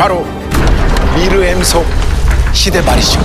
바로 미르 엠속 시대 말이죠.